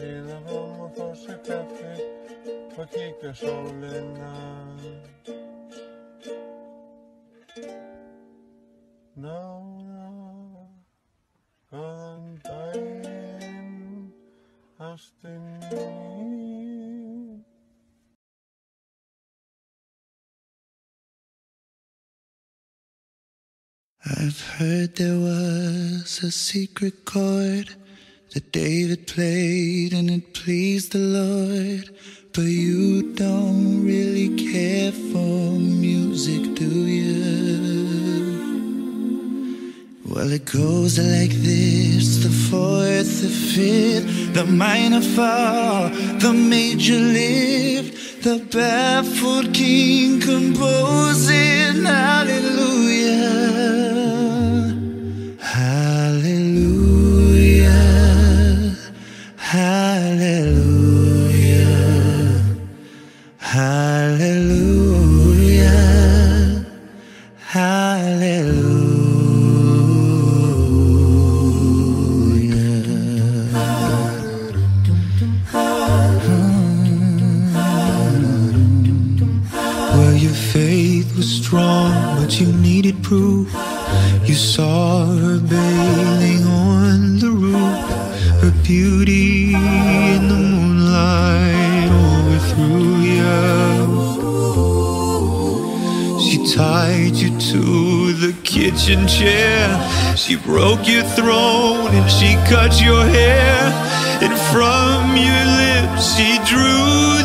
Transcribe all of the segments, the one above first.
síðan fram og fá sér kaffi og kíkja sólina. Ástin mín. I've heard there was a secret chord that David played and it pleased the Lord. But you don't Well, it goes like this the fourth, the fifth, the minor fall, the major lift, the baffled king composing hallelujah. You needed proof. You saw her bathing on the roof, her beauty in the moonlight overthrew you. She tied you to the kitchen chair. She broke your throne and she cut your hair. And from your lips she drew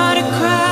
not a cry.